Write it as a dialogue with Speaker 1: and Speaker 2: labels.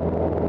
Speaker 1: you.